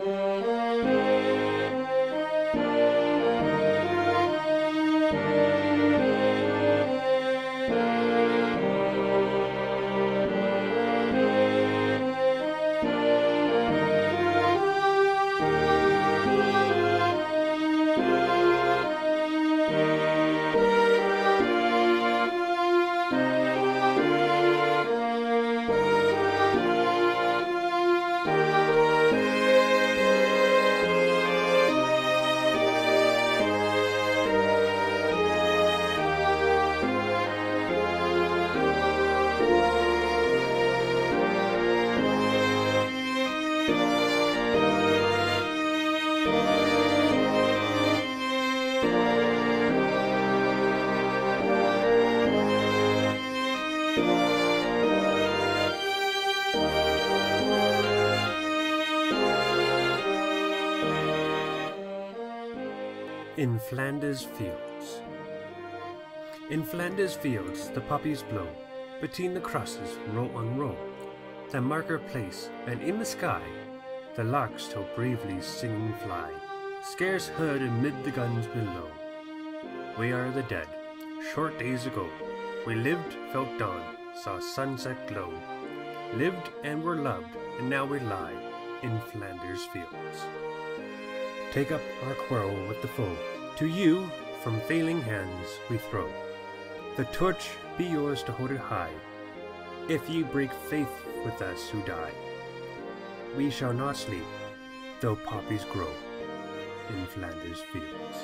Mm-hmm. In Flanders Fields. In Flanders Fields the poppies blow, between the crosses, row on row, that mark our place, and in the sky, the larks till bravely singing fly, scarce heard amid the guns below. We are the dead. Short days ago, we lived, felt dawn, saw sunset glow, lived and were loved, and now we lie in Flanders Fields. Take up our quarrel with the foe. To you, from failing hands, we throw. The torch be yours to hold it high. If ye break faith with us who die, we shall not sleep, though poppies grow in Flanders fields.